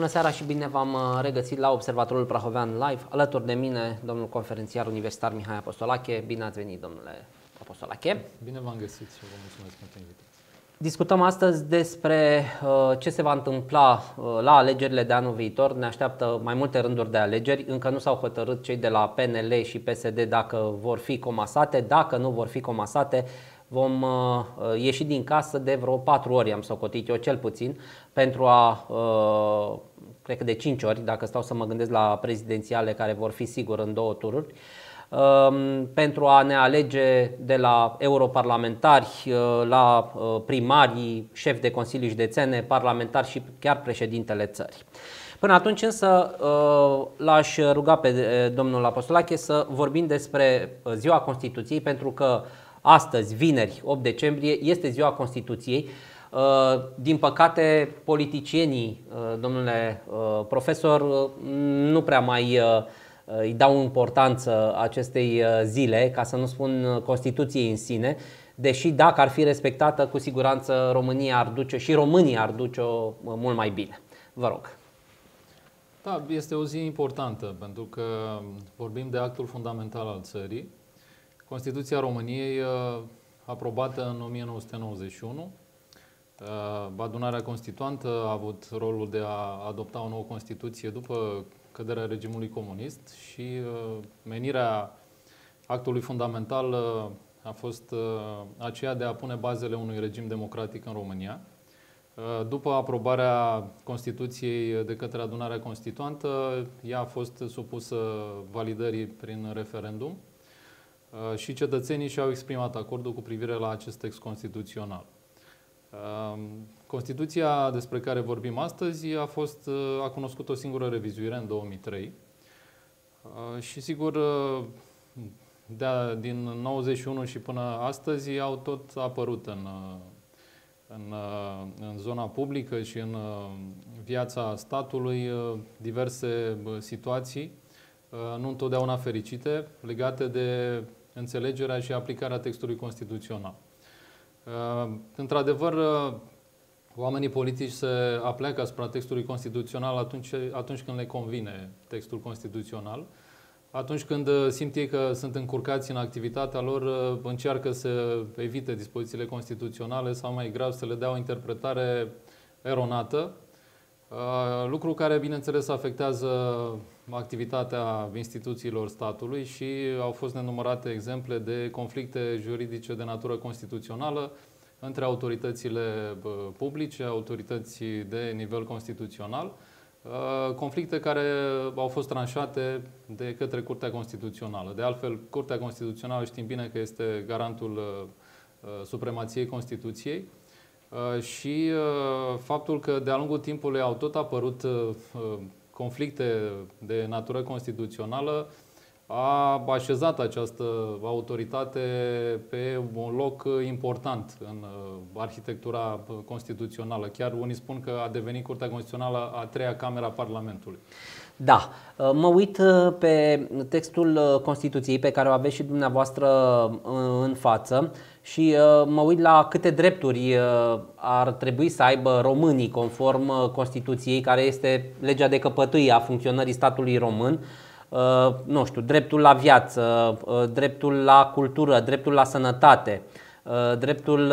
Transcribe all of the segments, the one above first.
Bună seara și bine v-am uh, regăsit la Observatorul Prahovean Live. Alături de mine, domnul conferențiar universitar Mihai Apostolache. Bine ați venit, domnule Apostolache. Bine v-am găsit și vă mulțumesc pentru invitație. Discutăm astăzi despre uh, ce se va întâmpla uh, la alegerile de anul viitor. Ne așteaptă mai multe rânduri de alegeri. Încă nu s-au hotărât cei de la PNL și PSD dacă vor fi comasate. Dacă nu vor fi comasate, vom uh, uh, ieși din casă de vreo 4 ori, am socotit eu cel puțin, pentru a, uh, cred că de 5 ori, dacă stau să mă gândesc la prezidențiale care vor fi sigur în două tururi, um, pentru a ne alege de la europarlamentari, la primarii, șefi de consilii județene, parlamentari și chiar președintele țării. Până atunci însă l-aș ruga pe domnul Apostolache să vorbim despre ziua Constituției pentru că astăzi, vineri, 8 decembrie, este ziua Constituției. Uh, din păcate, politicienii, uh, domnule uh, profesor, nu prea mai îi dau importanță acestei zile, ca să nu spun Constituției în sine, deși dacă ar fi respectată, cu siguranță România ar duce și românii ar duce-o mult mai bine. Vă rog. Da, este o zi importantă, pentru că vorbim de actul fundamental al țării, Constituția României, uh, aprobată în 1991, uh, adunarea constituantă a avut rolul de a adopta o nouă Constituție după căderea regimului comunist și uh, menirea actului fundamental a fost aceea de a pune bazele unui regim democratic în România. După aprobarea Constituției de către adunarea constituantă, ea a fost supusă validării prin referendum Uh, și cetățenii și-au exprimat acordul cu privire la acest text constituțional. Um, Constituția despre care vorbim astăzi a, fost, uh, a cunoscut o singură revizuire în 2003 uh, și sigur de a, din 91 și până astăzi au tot apărut în, în, în zona publică și în viața statului diverse situații, nu întotdeauna fericite, legate de înțelegerea și aplicarea textului constituțional. Uh, într-adevăr, uh, oamenii politici se apleacă asupra textului constituțional atunci, atunci când le convine textul constituțional. Atunci când uh, simt ei că sunt încurcați în activitatea lor, încearcă să evite dispozițiile constituționale sau mai grav să le dea o interpretare eronată, lucru care, bineînțeles, afectează activitatea instituțiilor statului și au fost nenumărate exemple de conflicte juridice de natură constituțională între autoritățile publice, autorități de nivel constituțional, conflicte care au fost tranșate de către Curtea Constituțională. De altfel, Curtea Constituțională știm bine că este garantul supremației Constituției și faptul că de-a lungul timpului au tot apărut conflicte de natură constituțională, a așezat această autoritate pe un loc important în uh, arhitectura constituțională. Chiar unii spun că a devenit Curtea Constituțională a treia camera Parlamentului. Da, uh, mă uit uh, pe textul Constituției pe care o aveți și dumneavoastră în față și mă uit la câte drepturi ar trebui să aibă românii conform Constituției, care este legea de căpătâie a funcționării statului român. Uh, nu știu, dreptul la viață, uh, dreptul la cultură, dreptul la sănătate, uh, dreptul.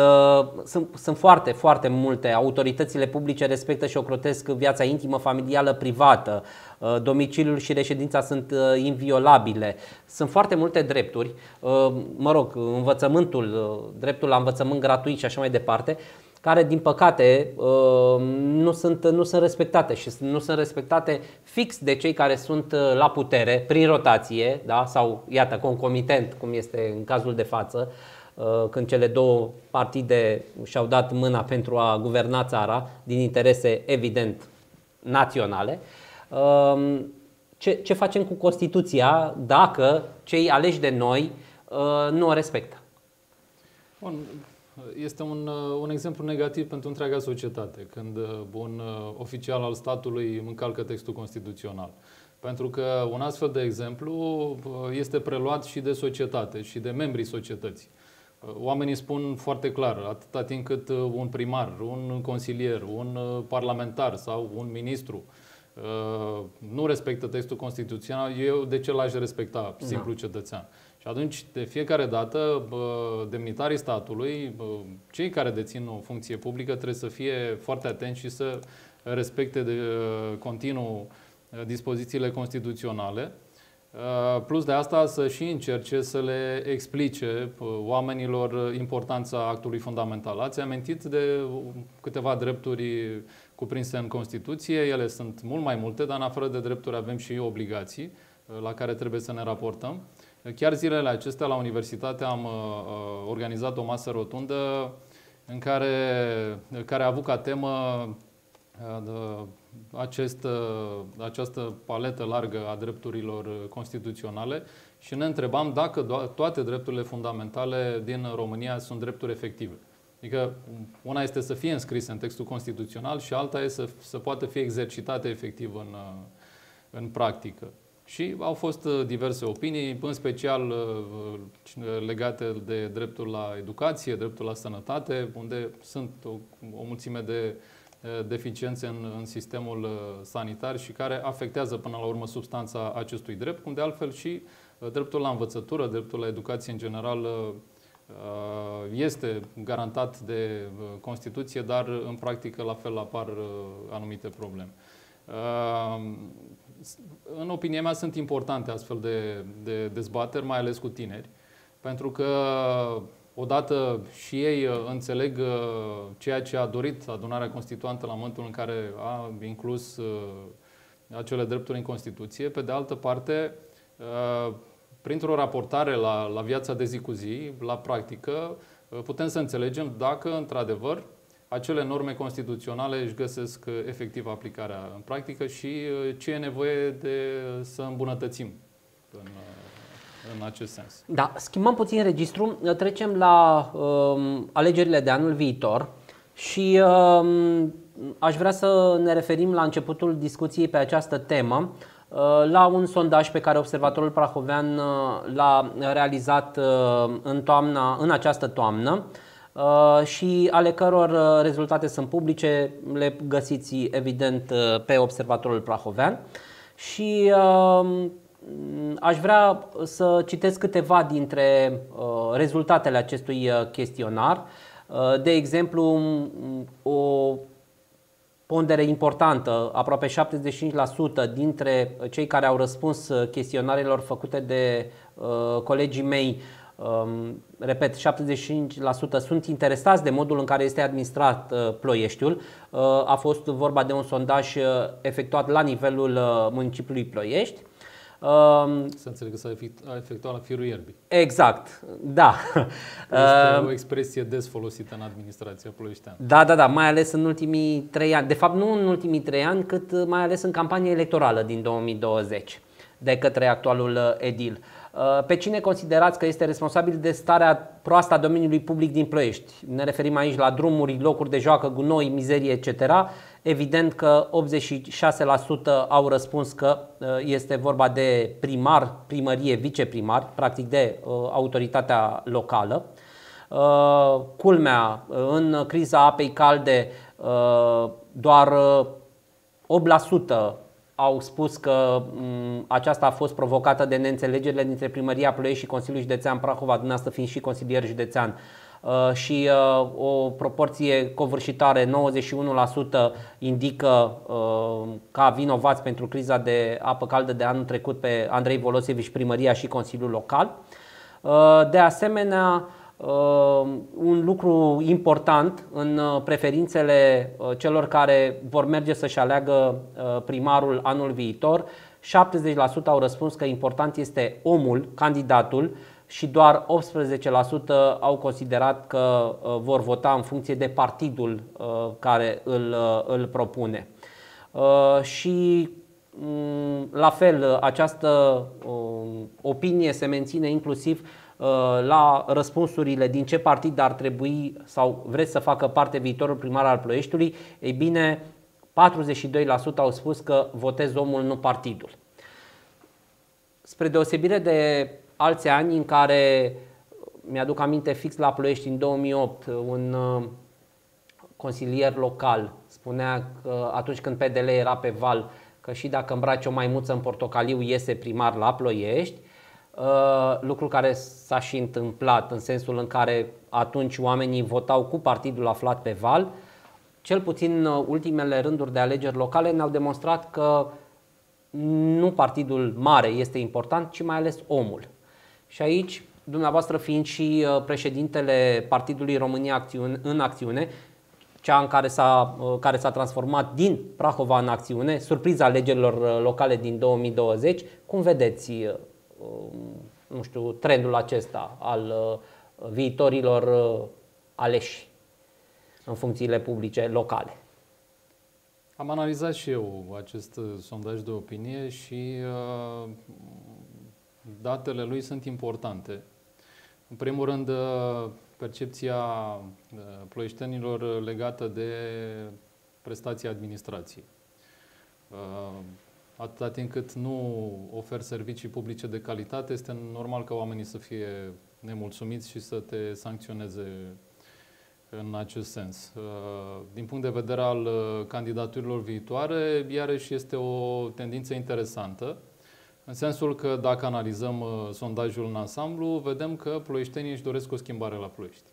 Sunt, sunt foarte, foarte multe. Autoritățile publice respectă și ocrotesc viața intimă, familială, privată. Domiciliul și reședința sunt inviolabile. Sunt foarte multe drepturi. Mă rog, învățământul, dreptul la învățământ gratuit și așa mai departe care din păcate uh, nu sunt, nu sunt respectate și nu sunt respectate fix de cei care sunt uh, la putere prin rotație da? sau iată concomitent cum este în cazul de față uh, când cele două partide și-au dat mâna pentru a guverna țara din interese evident naționale. Ce, ce facem cu Constituția dacă cei aleși de noi nu o respectă? Bun, este un, uh, un exemplu negativ pentru întreaga societate, când uh, un uh, oficial al statului încalcă textul constituțional. Pentru că un astfel de exemplu este preluat și de societate și de membrii societății. Oamenii spun foarte clar, atâta timp cât un primar, un consilier, un parlamentar sau un ministru nu respectă textul constituțional, eu de ce l-aș respecta da. simplu da. cetățean? Și atunci, de fiecare dată, demnitarii statului, cei care dețin o funcție publică, trebuie să fie foarte atenți și să respecte de continuu dispozițiile constituționale. Plus de asta să și încerce să le explice oamenilor importanța actului fundamental. Ați amintit de câteva drepturi cuprinse în Constituție, ele sunt mult mai multe, dar în afară de drepturi avem și obligații la care trebuie să ne raportăm. Chiar zilele acestea la universitate am uh, uh, organizat o masă rotundă în care, care a avut ca temă uh, acest, această paletă largă a drepturilor constituționale și ne întrebam dacă toate drepturile fundamentale din România sunt drepturi efective. Adică una este să fie înscrise în textul constituțional și alta este să, să poată fi exercitate efectiv în, în practică. Și au fost uh, diverse opinii, în special uh, uh, legate de dreptul la educație, dreptul la sănătate, unde sunt o, o mulțime de deficiențe în, în sistemul sanitar și care afectează până la urmă substanța acestui drept, cum de altfel și dreptul la învățătură, dreptul la educație în general este garantat de Constituție, dar în practică la fel apar anumite probleme. În opinia mea, sunt importante astfel de, de dezbateri, mai ales cu tineri, pentru că odată și ei uh, înțeleg uh, ceea ce a dorit adunarea constituantă la momentul în care a inclus uh, acele drepturi în Constituție. Pe de altă parte, printr-o raportare la, la viața de zi cu zi, la practică, putem să înțelegem dacă, într-adevăr, acele norme constituționale își găsesc uh, efectiv aplicarea în practică și uh, ce e nevoie de să îmbunătățim în, uh, în acest sens. Da, schimbăm puțin registru, trecem la um, alegerile de anul viitor și um, aș vrea să ne referim la începutul discuției pe această temă la un sondaj pe care Observatorul Prahovean l-a realizat în, toamna, în această toamnă Uh, și ale căror uh, rezultate sunt publice, le găsiți evident uh, pe Observatorul Prahovean. Și aș vrea să citesc câteva dintre rezultatele acestui chestionar. De exemplu, o pondere importantă, aproape 75% dintre cei care au răspuns chestionarelor făcute de colegii mei Um, repet, 75% sunt interesați de modul în care este administrat uh, Ploieștiul. Uh, a fost vorba de un sondaj uh, efectuat la nivelul municipiului Ploiești. Um, să înțeleg că s-a efectuat la firul ierbii. Exact, da. Este o expresie des folosită în administrația ploieșteană. Da, da, da, mai ales în ultimii trei ani. De fapt, nu în ultimii trei ani, cât mai ales în campania electorală din 2020 de către actualul edil. Uh, pe cine considerați că este responsabil de starea proastă a domeniului public din Ploiești? Ne referim aici la drumuri, locuri de joacă, gunoi, mizerie, etc. Evident că 86% au răspuns că uh, este vorba de primar, primărie, viceprimar, practic de uh, autoritatea locală. Culmea, în criza apei calde, doar 8% au spus că m, aceasta a fost provocată de neînțelegerile dintre Primăria Ploiești și Consiliul Județean Prahova, dumneavoastră fiind și consilier județean. Uh, și uh, o proporție covârșitoare, 91% indică uh, ca vinovați pentru criza de apă caldă de anul trecut pe Andrei Volosevici, primăria și Consiliul Local. Uh, de asemenea, Uh, un lucru important în uh, preferințele uh, celor care vor merge să-și aleagă primarul anul viitor. 70% au răspuns că important este omul, candidatul și doar 18% au considerat că vor vota în funcție de partidul care îl, îl propune. Și mm, la fel, această opinie se menține inclusiv Uh, la răspunsurile din ce partid ar trebui sau vreți să facă parte viitorul primar al Ploieștiului, ei bine, 42% au spus că votez omul, nu partidul. Spre deosebire de alți ani în care mi-aduc aminte fix la Ploiești în 2008, un uh, consilier local spunea că atunci când PDL era pe val, că și dacă îmbraci o maimuță în portocaliu iese primar la Ploiești, uh, lucru care s-a și întâmplat în sensul în care atunci oamenii votau cu partidul aflat pe val, cel puțin ultimele rânduri de alegeri locale ne-au demonstrat că nu partidul mare este important, ci mai ales omul. Și aici, dumneavoastră fiind și uh, președintele Partidului România Acțiune, în acțiune, cea în care s-a, uh, care s-a transformat din Prahova în acțiune, surpriza alegerilor uh, locale din 2020, cum vedeți nu știu, trendul acesta al viitorilor aleși în funcțiile publice locale? Am analizat și eu acest uh, sondaj de opinie și uh, datele lui sunt importante. În primul rând, uh, percepția uh, ploieștenilor legată de prestația administrației. Uh, atâta timp cât nu ofer servicii publice de calitate, este normal ca oamenii să fie nemulțumiți și să te sancționeze în acest sens. Uh, din punct de vedere al uh, candidaturilor viitoare, iarăși este o tendință interesantă, în sensul că dacă analizăm uh, sondajul în ansamblu, vedem că ploieștenii își doresc o schimbare la Ploiești.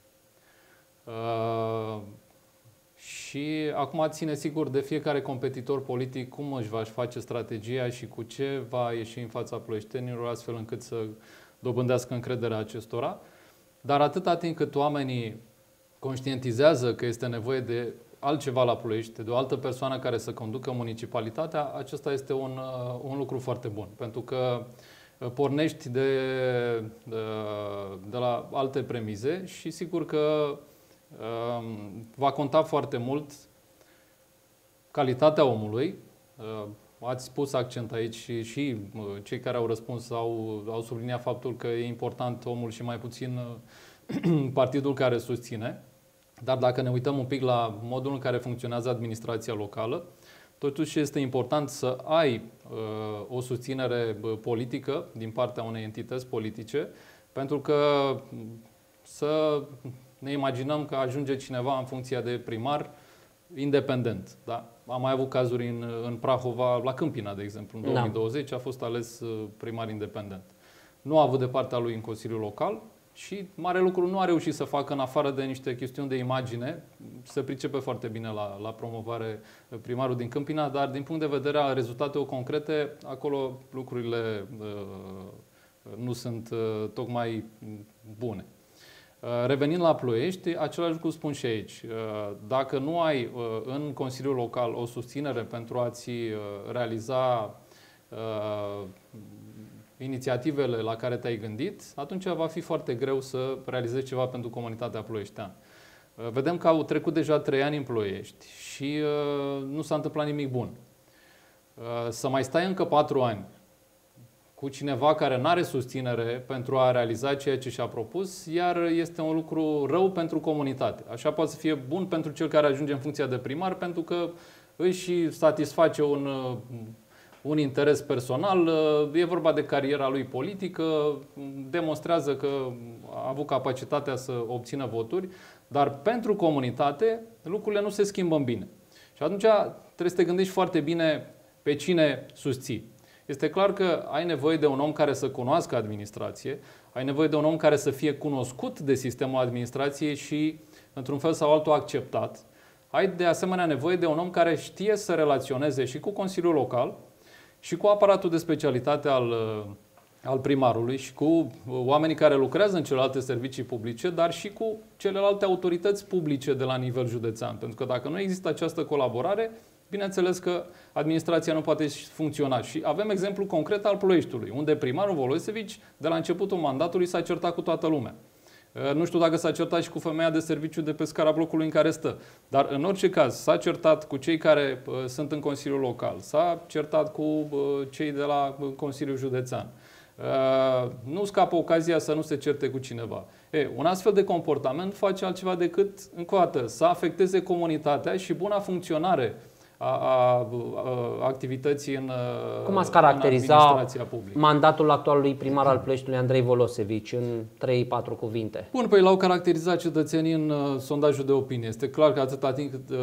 Și acum ține sigur de fiecare competitor politic cum își va face strategia și cu ce va ieși în fața ploieștenilor astfel încât să dobândească încrederea acestora. Dar atâta timp cât oamenii conștientizează că este nevoie de altceva la Ploiești, de o altă persoană care să conducă municipalitatea, acesta este un, uh, un lucru foarte bun. Pentru că uh, pornești de, de, de la alte premize și sigur că um, va conta foarte mult calitatea omului. Uh, ați pus accent aici și, și cei care au răspuns au, au subliniat faptul că e important omul și mai puțin partidul care susține. Dar dacă ne uităm un pic la modul în care funcționează administrația locală, totuși este important să ai uh, o susținere politică din partea unei entități politice, pentru că să ne imaginăm că ajunge cineva în funcția de primar independent. Da? Am mai avut cazuri în, în Prahova, la Câmpina, de exemplu, în 2020 da. a fost ales uh, primar independent. Nu a avut de partea lui în Consiliul Local, și mare lucru nu a reușit să facă în afară de niște chestiuni de imagine, se pricepe foarte bine la, la promovare primarul din Câmpina, dar din punct de vedere al rezultatelor concrete, acolo lucrurile uh, nu sunt uh, tocmai bune. Uh, revenind la Ploiești, același lucru spun și aici. Uh, dacă nu ai uh, în Consiliul Local o susținere pentru a-ți uh, realiza inițiativele la care te-ai gândit, atunci va fi foarte greu să realizezi ceva pentru comunitatea ploieșteană. Uh, vedem că au trecut deja trei ani în Ploiești și uh, nu s-a întâmplat nimic bun. Uh, să mai stai încă patru ani cu cineva care nu are susținere pentru a realiza ceea ce și-a propus, iar este un lucru rău pentru comunitate. Așa poate să fie bun pentru cel care ajunge în funcția de primar, pentru că își satisface un un interes personal, uh, e vorba de cariera lui politică, demonstrează că a avut capacitatea să obțină voturi, dar pentru comunitate lucrurile nu se schimbă în bine. Și atunci trebuie să te gândești foarte bine pe cine susții. Este clar că ai nevoie de un om care să cunoască administrație, ai nevoie de un om care să fie cunoscut de sistemul administrației și, într-un fel sau altul, acceptat. Ai de asemenea nevoie de un om care știe să relaționeze și cu Consiliul Local, și cu aparatul de specialitate al, uh, al primarului și cu uh, oamenii care lucrează în celelalte servicii publice, dar și cu celelalte autorități publice de la nivel județean. Pentru că dacă nu există această colaborare, bineînțeles că administrația nu poate funcționa. Și avem exemplu concret al Ploieștiului, unde primarul Volosevici, de la începutul mandatului, s-a certat cu toată lumea. Uh, nu știu dacă s-a certat și cu femeia de serviciu de pe scara blocului în care stă. Dar în orice caz s-a certat cu cei care uh, sunt în Consiliul Local, s-a certat cu uh, cei de la uh, Consiliul Județean. Uh, nu scapă ocazia să nu se certe cu cineva. E, un astfel de comportament face altceva decât, încă o dată, să afecteze comunitatea și buna funcționare a, a, a activității în Cum ați în caracteriza administrația publică. mandatul actualului primar al Ploieștiului, Andrei Volosevici, în 3-4 cuvinte? Bun, păi l-au caracterizat cetățenii în uh, sondajul de opinie. Este clar că atâta timp cât uh,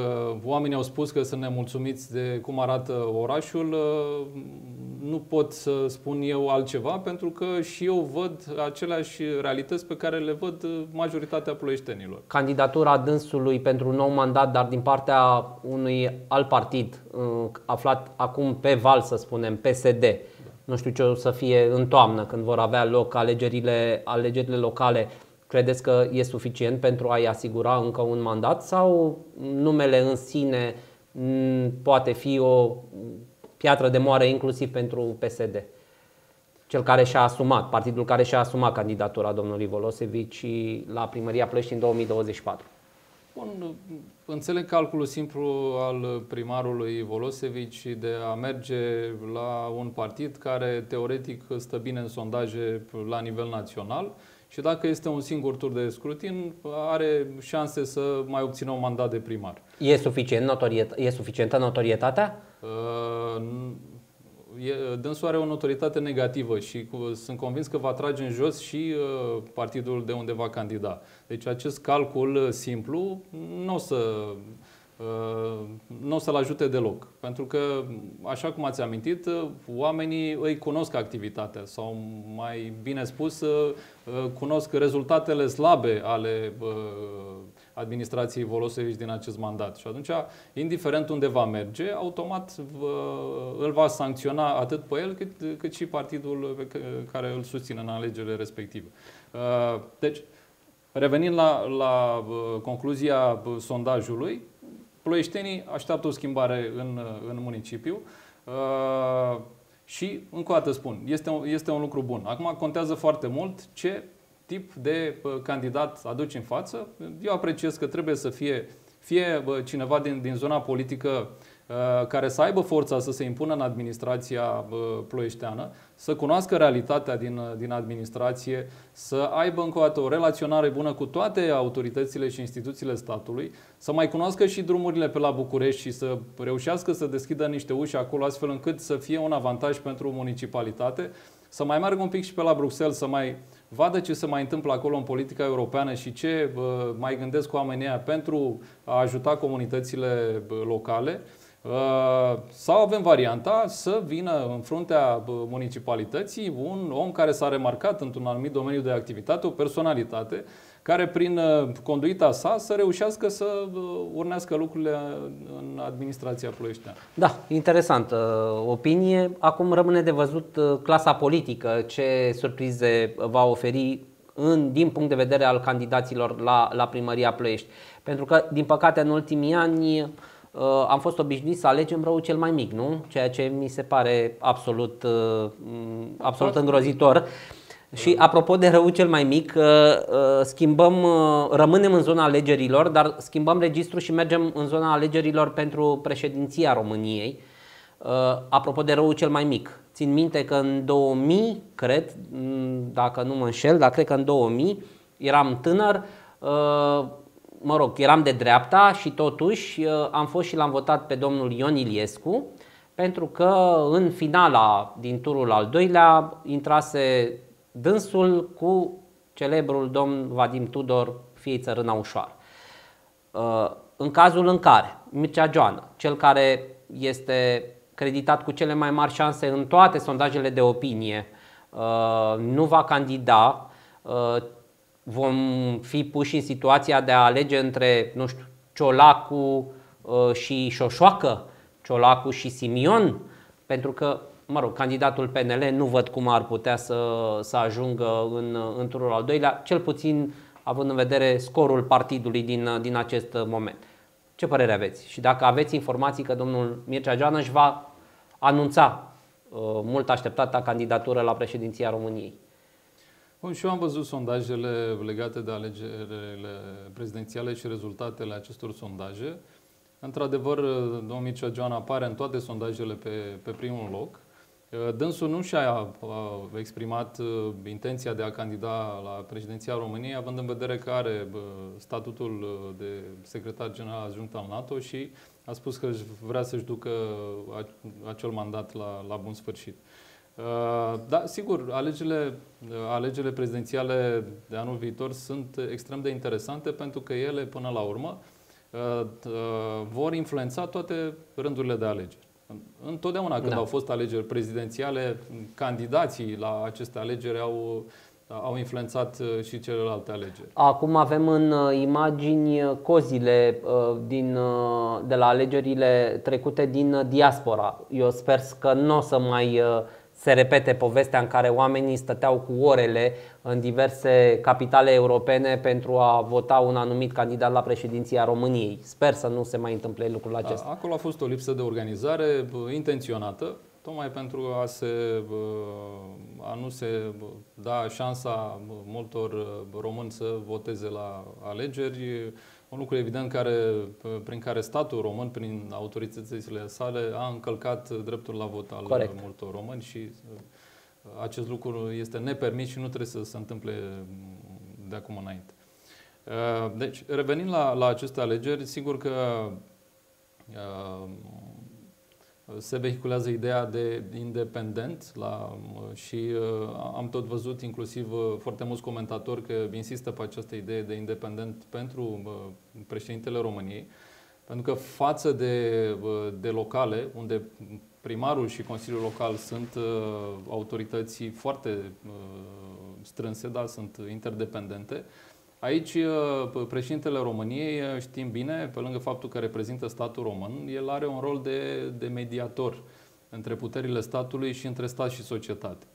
oamenii au spus că sunt nemulțumiți de cum arată orașul, uh, nu pot să spun eu altceva, pentru că și eu văd aceleași realități pe care le văd uh, majoritatea ploieștenilor. Candidatura dânsului pentru un nou mandat, dar din partea unui alt partid, uh, aflat acum pe val, să spunem, PSD. Nu știu ce o să fie în toamnă, când vor avea loc alegerile, alegerile locale. Credeți că e suficient pentru a-i asigura încă un mandat sau numele în sine m, poate fi o piatră de moare inclusiv pentru PSD? Cel care și-a asumat, partidul care și-a asumat candidatura domnului Volosevici la primăria Ploiești în 2024. Bun, înțeleg calculul simplu al primarului Volosevici de a merge la un partid care teoretic stă bine în sondaje la nivel național și dacă este un singur tur de scrutin, are șanse să mai obțină un mandat de primar. E, suficient notoriet- e suficientă notorietatea? Uh, e- Dânsul are o notorietate negativă și cu- sunt convins că va trage în jos și uh, partidul de unde va candida. Deci acest calcul uh, simplu nu o să uh, nu o să-l ajute deloc. Pentru că, așa cum ați amintit, uh, oamenii îi cunosc activitatea sau, mai bine spus, uh, uh, cunosc rezultatele slabe ale uh, administrației Volosevici din acest mandat. Și atunci, indiferent unde va merge, automat vă- îl va sancționa atât pe el cât, cât și partidul pe c- care îl susține în alegerile respective. Uh, Deci, revenind la, la uh, concluzia uh, sondajului, ploieștenii așteaptă o schimbare în, uh, în municipiu. Uh, Și, încă o dată spun, este un, este un lucru bun. Acum contează foarte mult ce tip de uh, candidat aduci în față. Eu apreciez că trebuie să fie fie bă, cineva din, din zona politică uh, care să aibă forța să se impună în administrația bă, ploieșteană, să cunoască realitatea din, uh, din administrație, să aibă încă o dată o relaționare bună cu toate autoritățile și instituțiile statului, să mai cunoască și drumurile pe la București și să reușească să deschidă niște uși acolo astfel încât să fie un avantaj pentru municipalitate, să mai meargă un pic și pe la Bruxelles, să mai vadă ce se mai întâmplă acolo în politica europeană și ce bă, mai gândesc oamenii ăia pentru a ajuta comunitățile bă, locale. Uh, Sau avem varianta să vină în fruntea bă, municipalității un om care s-a remarcat într-un anumit domeniu de activitate, o personalitate care prin uh, conduita sa să reușească să uh, urnească lucrurile în administrația ploieșteană. Da, interesantă opinie. Acum rămâne de văzut uh, clasa politică, ce surprize va oferi în, din punct de vedere al candidaților la, la primăria Ploiești. Pentru că, din păcate, în ultimii ani uh, am fost obișnuit să alegem răul cel mai mic, nu? Ceea ce mi se pare absolut, uh, m, absolut îngrozitor. Și apropo de rău cel mai mic, uh, uh, schimbăm, uh, rămânem în zona alegerilor, dar schimbăm registru și mergem în zona alegerilor pentru președinția României. Uh, Apropo de răul cel mai mic, țin minte că în 2000, cred, m, dacă nu mă înșel, dar cred că în 2000 eram tânăr, uh, mă rog, eram de dreapta și totuși uh, am fost și l-am votat pe domnul Ion Iliescu, pentru că în finala din turul al doilea intrase dânsul cu celebrul domn Vadim Tudor, fiei țărâna ușoară. Uh, În cazul în care Mircea Joană, cel care este creditat cu cele mai mari șanse în toate sondajele de opinie, uh, nu va candida, uh, vom fi puși în situația de a alege între, nu știu, Ciolacu uh, și Șoșoacă, Ciolacu și Simion, pentru că, mă rog, candidatul PNL nu văd cum ar putea să, să ajungă în, în turul al doilea, cel puțin având în vedere scorul partidului din, din acest moment. Ce părere aveți? Și dacă aveți informații că domnul Mircea Joană își va anunța uh, mult așteptata candidatură la președinția României. Bun, și eu am văzut sondajele legate de alegerile prezidențiale și rezultatele acestor sondaje. Într-adevăr, domnul Mircea Joan apare în toate sondajele pe, pe primul loc. Dânsul nu și-a exprimat intenția de a candida la președinția României, având în vedere că are statutul de secretar general adjunct al NATO și a spus că vrea să-și ducă acel mandat la, la bun sfârșit. Da, sigur, alegerile, alegerile prezidențiale de anul viitor sunt extrem de interesante pentru că ele, până la urmă, vor influența toate rândurile de alegeri. Întotdeauna când da. au fost alegeri prezidențiale, candidații la aceste alegeri au, au influențat uh, și celelalte alegeri. Acum avem în uh, imagini uh, cozile din, de la alegerile trecute din diaspora. Eu sper că nu o să mai se repete povestea în care oamenii stăteau cu orele în diverse capitale europene pentru a vota un anumit candidat la președinția României. Sper să nu se mai întâmple lucrul acesta. Acolo a fost o lipsă de organizare intenționată, tocmai pentru a, se, a nu se da șansa multor români să voteze la alegeri un lucru evident care, prin care statul român, prin autoritățile sale, a încălcat dreptul la vot al Corect. multor români și uh, acest lucru este nepermis și nu trebuie să se întâmple de acum înainte. Uh, deci, revenind la, la aceste alegeri, sigur că uh, se vehiculează ideea de independent la, și uh, am tot văzut inclusiv uh, foarte mulți comentatori că insistă pe această idee de independent pentru uh, președintele României, pentru că față de, de locale, unde primarul și Consiliul Local sunt autorități foarte strânse, da, sunt interdependente, Aici, uh, președintele României, uh, știm bine, pe lângă faptul că reprezintă statul român, el are un rol de, de mediator între puterile statului și între stat și societate.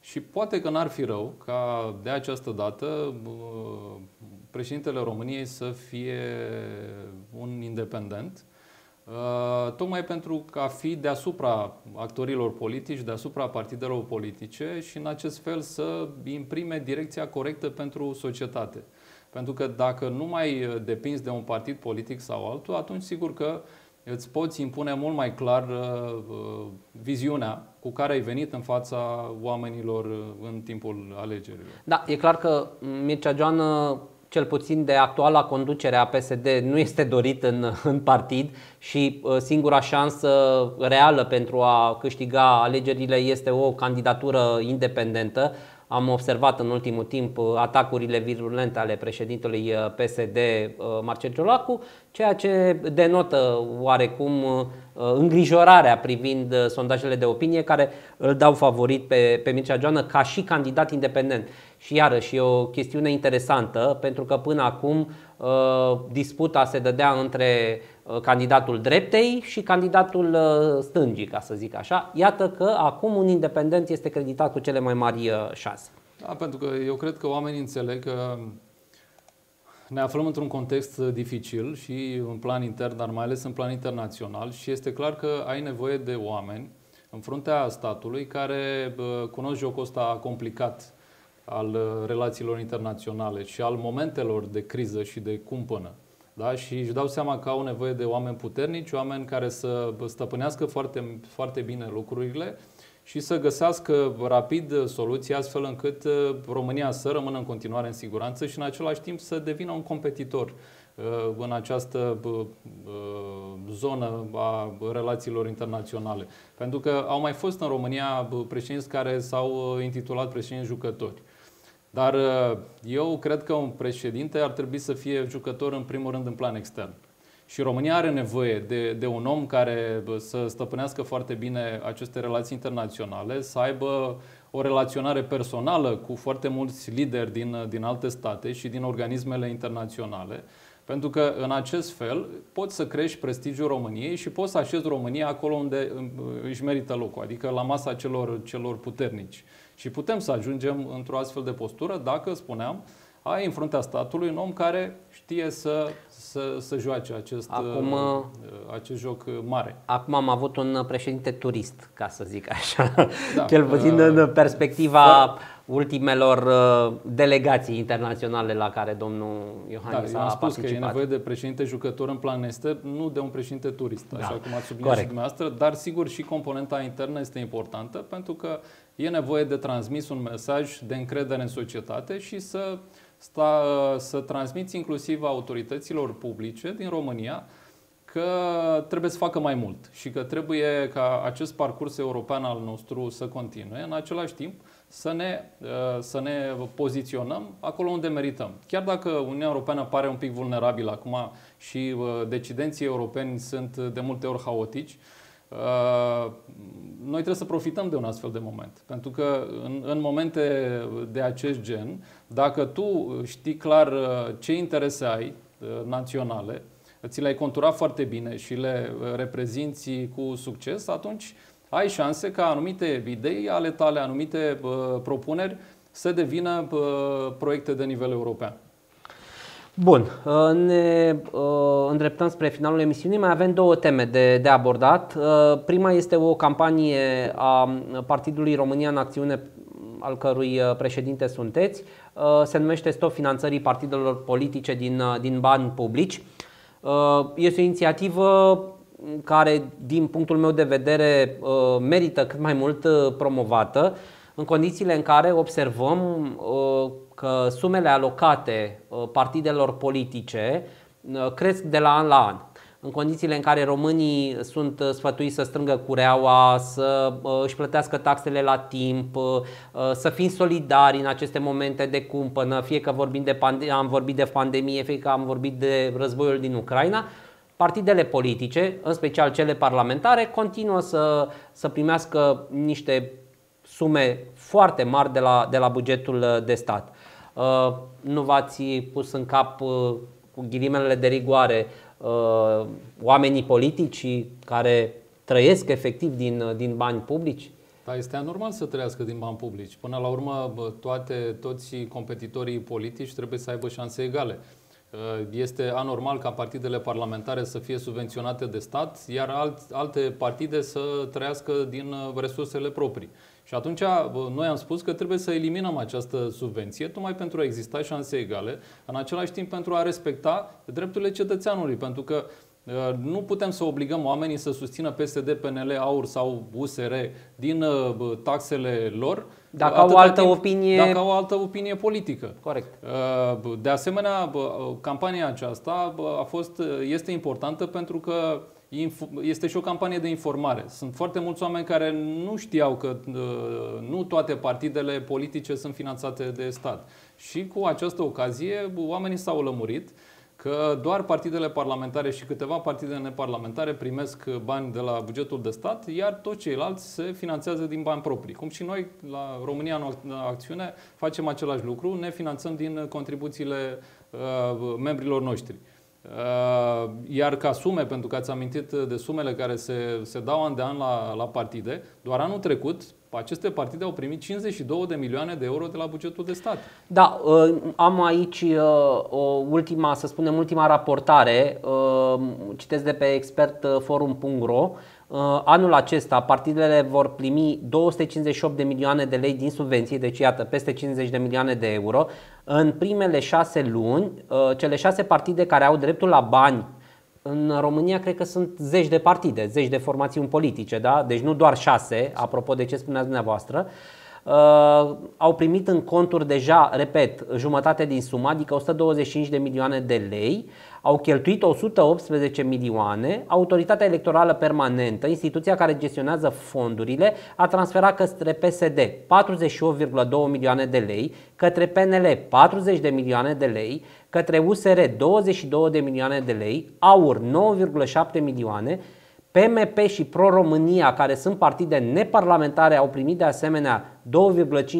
Și poate că n-ar fi rău ca de această dată uh, președintele României să fie un independent, tocmai pentru a fi deasupra actorilor politici, deasupra partidelor politice și în acest fel să imprime direcția corectă pentru societate. Pentru că dacă nu mai uh, depinzi de un partid politic sau altul, atunci sigur că îți poți impune mult mai clar uh, uh viziunea cu care ai venit în fața oamenilor uh, în timpul alegerilor. Da, e clar că Mircea Joană cel puțin de actuala conducere a PSD nu este dorit în, în partid și singura șansă reală pentru a câștiga alegerile este o candidatură independentă. Am observat în ultimul timp uh, atacurile virulente ale președintelui uh, PSD uh, Marcel Ciolacu, ceea ce denotă oarecum îngrijorarea privind sondajele de opinie care îl dau favorit pe, pe Mircea Joană ca și candidat independent. Și iarăși e o chestiune interesantă pentru că până acum disputa se dădea între Uh, candidatul dreptei și candidatul uh, stângii, ca să zic așa. Iată că acum un independent este creditat cu cele mai mari uh, șanse. Da, pentru că eu cred că oamenii înțeleg că ne aflăm într-un context dificil și în plan intern, dar mai ales în plan internațional și este clar că ai nevoie de oameni în fruntea statului care cunosc jocul ăsta complicat al relațiilor internaționale și al momentelor de criză și de cumpănă. Da? Și își dau seama că au nevoie de oameni puternici, oameni care să stăpânească foarte, foarte bine lucrurile și să găsească rapid soluții astfel încât uh, România să rămână în continuare în siguranță și în același timp să devină un competitor uh, în această uh, zonă a relațiilor internaționale. Pentru că au mai fost în România președinți care s-au intitulat președinți jucători. Dar uh, eu cred că un președinte ar trebui să fie jucător în primul rând în plan extern. Și România are nevoie de, de un om care să stăpânească foarte bine aceste relații internaționale, să aibă o relaționare personală cu foarte mulți lideri din, din alte state și din organismele internaționale, pentru că în acest fel poți să crești prestigiul României și poți să așezi România acolo unde uh, își merită locul, adică la masa celor, celor puternici. Și putem să ajungem într-o astfel de postură dacă, spuneam, ai în fruntea statului un om care știe să, să, să joace acest, Acum, uh, acest joc mare. Acum am avut un președinte turist, ca să zic așa, da, cel puțin uh, în perspectiva ultimelor uh, delegații internaționale la care domnul Iohannis da, a spus participat. că e nevoie de președinte jucător în plan este, nu de un președinte turist, da. așa cum ați subliniat și dumneavoastră, dar sigur și componenta internă este importantă pentru că e nevoie de transmis un mesaj de încredere în societate și să, sta, să transmiți inclusiv autorităților publice din România că trebuie să facă mai mult și că trebuie ca acest parcurs european al nostru să continue. În același timp, să ne, uh, să ne poziționăm acolo unde merităm. Chiar dacă Uniunea Europeană pare un pic vulnerabilă acum și uh, decidenții europeni sunt de multe ori haotici, uh, noi trebuie să profităm de un astfel de moment. Pentru că în, în momente de acest gen, dacă tu știi clar ce interese ai naționale, ți le-ai conturat foarte bine și le reprezinți cu succes, atunci ai șanse ca anumite idei ale tale, anumite uh, propuneri să devină uh, proiecte de nivel european. Bun, uh, ne uh, îndreptăm spre finalul emisiunii. Mai avem două teme de, de abordat. Uh, prima este o campanie a Partidului România în Acțiune, al cărui președinte sunteți. Se numește Stop finanțării partidelor politice din, din bani publici. Este o inițiativă care, din punctul meu de vedere, uh, merită cât mai mult uh, promovată, în condițiile în care observăm uh, că sumele alocate partidelor politice cresc de la an la an. În condițiile în care românii sunt sfătuiți să strângă cureaua, să își plătească taxele la timp, să fim solidari în aceste momente de cumpănă, fie că vorbim de pande- am vorbit de pandemie, fie că am vorbit de războiul din Ucraina, partidele politice, în special cele parlamentare, continuă să, să primească niște sume foarte mari de la, de la bugetul de stat. Uh, nu v-ați pus în cap uh, cu ghilimelele de rigoare uh, oamenii politici care trăiesc efectiv din, din bani publici? Da, este anormal să trăiască din bani publici. Până la urmă, toate, toți competitorii politici trebuie să aibă șanse egale. Uh, este anormal ca partidele parlamentare să fie subvenționate de stat, iar alt, alte partide să trăiască din uh, resursele proprii. Și atunci uh, noi am spus că trebuie să eliminăm această subvenție, tocmai pentru a exista șanse egale, în același timp pentru a respecta drepturile cetățeanului, pentru că nu putem să obligăm oamenii să susțină PSD, PNL, AUR sau USR din taxele lor, dacă au o altă timp, opinie... Dacă au o altă opinie politică. Corect. Uh, de asemenea, campania aceasta a fost, este importantă pentru că este și o campanie de informare. Sunt foarte mulți oameni care nu știau că uh, nu toate partidele politice sunt finanțate de stat. Și cu această ocazie, oamenii s-au lămurit că doar partidele parlamentare și câteva partide neparlamentare primesc bani de la bugetul de stat, iar toți ceilalți se finanțează din bani proprii. Cum și noi, la România în Acțiune, facem același lucru, ne finanțăm din contribuțiile uh, membrilor noștri. Uh, iar ca sume, pentru că ați amintit de sumele care se, se dau an de an la, la partide, doar anul trecut aceste partide au primit 52 de milioane de euro de la bugetul de stat. Da, uh, am aici uh, o ultima, să spunem, ultima raportare, citesc de pe expertforum.ro. Anul acesta partidele vor primi 258 de milioane de lei din subvenții, deci iată, peste 50 de milioane de euro. În primele șase luni, cele șase partide care au dreptul la bani în România cred că sunt zeci de partide, zeci de formațiuni politice, da? deci nu doar șase, apropo de ce spuneați dumneavoastră. Uh, au primit în conturi deja, repet, jumătate din sumă, adică 125 de milioane de lei, au cheltuit 118 milioane, Autoritatea Electorală Permanentă, instituția care gestionează fondurile, a transferat către PSD 48,2 milioane de lei, către PNL 40 de milioane de lei, către USR 22 de milioane de lei, AUR 9,7 milioane, PMP și Pro-România, care sunt partide neparlamentare, au primit de asemenea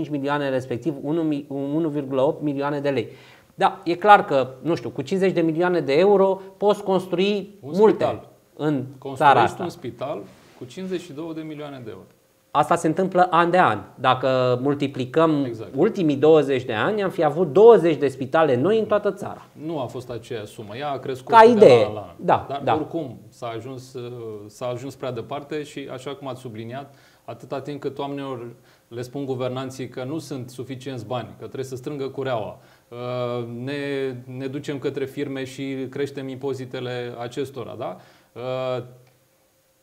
2,5 milioane, respectiv 1,8 milioane de lei. Da, e clar că, nu știu, cu 50 de milioane de euro poți construi un multe spital. în țara asta. un spital cu 52 de milioane de euro. Asta se întâmplă an de an. Dacă multiplicăm exact. ultimii 20 de ani, am fi avut 20 de spitale noi în toată țara. Nu a fost aceea sumă. Ea a crescut Ca idee. la an. Da, Dar da. oricum s-a ajuns, s-a ajuns prea departe și așa cum ați subliniat, atâta timp cât oamenilor le spun guvernanții că nu sunt suficienți bani, că trebuie să strângă cureaua, uh, ne, ne ducem către firme și creștem impozitele acestora, da? Uh,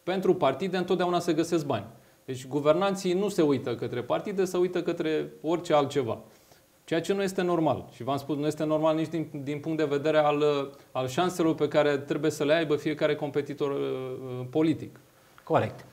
pentru partide întotdeauna se găsesc bani. Deci guvernanții nu se uită către partide, se uită către orice altceva. Ceea ce nu este normal. Și v-am spus, nu este normal nici din, din punct de vedere al, al șanselor pe care trebuie să le aibă fiecare competitor uh, politic. Corect.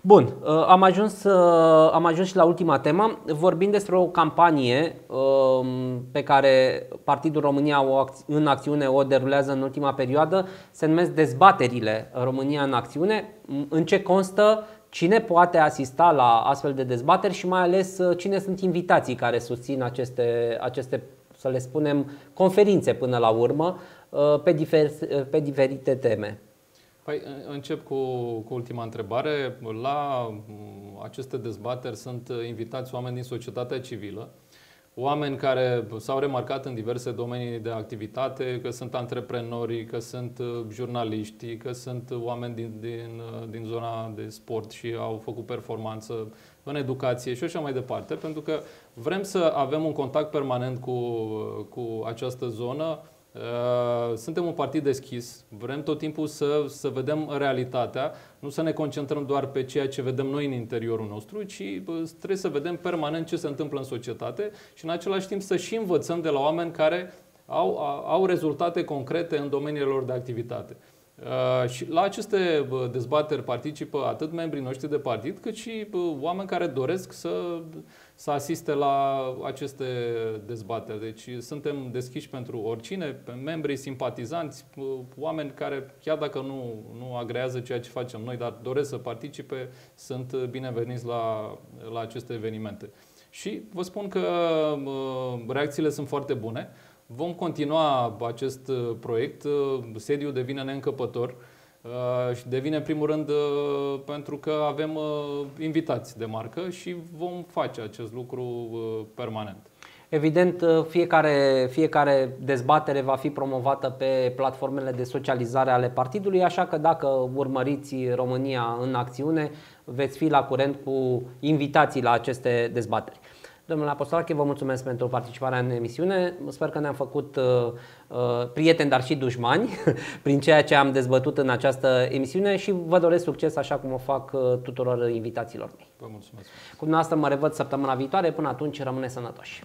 Bun, uh, am ajuns, uh, am ajuns și la ultima temă, vorbind despre o campanie um, pe care Partidul România în acțiune o derulează în ultima perioadă, se numesc dezbaterile România în acțiune. În ce constă, cine poate asista la astfel de dezbateri și mai ales uh, cine sunt invitații care susțin aceste, aceste să le spunem, conferințe până la urmă pe, difer, pe diferite teme. Păi încep cu, cu ultima întrebare. La mm, aceste dezbateri sunt invitați oameni din societatea civilă, oameni care s-au remarcat în diverse domenii de activitate, că sunt antreprenori, că sunt uh, jurnaliști, că sunt oameni din, din, uh, din zona de sport și au făcut performanță în educație și așa mai departe, pentru că vrem să avem un contact permanent cu, cu această zonă. Uh, suntem un partid deschis, vrem tot timpul să, să vedem realitatea, nu să ne concentrăm doar pe ceea ce vedem noi în interiorul nostru, ci trebuie să vedem permanent ce se întâmplă în societate și în același timp să și învățăm de la oameni care au, au rezultate concrete în domeniile lor de activitate. Uh, și la aceste dezbateri participă atât membrii noștri de partid, cât și oameni care doresc să, să asiste la aceste dezbateri. Deci suntem deschiși pentru oricine, membrii, simpatizanți, oameni care, chiar dacă nu, nu agrează ceea ce facem noi, dar doresc să participe, sunt bineveniți la, la aceste evenimente. Și vă spun că reacțiile sunt foarte bune. Vom continua acest uh, proiect. Uh, sediul devine neîncăpător uh, și devine, în primul rând, pentru că avem invitați de marcă și vom face acest lucru permanent. Evident, fiecare, fiecare dezbatere va fi promovată pe platformele de socializare ale partidului, așa că dacă urmăriți România în acțiune, veți fi la curent cu invitații la aceste dezbateri. Domnule Apostolache, vă mulțumesc pentru participarea în emisiune. Sper că ne-am făcut uh, uh, prieteni, dar și dușmani prin ceea ce am dezbătut în această emisiune și vă doresc succes așa cum o fac uh, tuturor invitațiilor mei. Vă mulțumesc. Cu dumneavoastră mă revăd săptămâna viitoare. Până atunci, rămâne sănătoși.